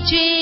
DJ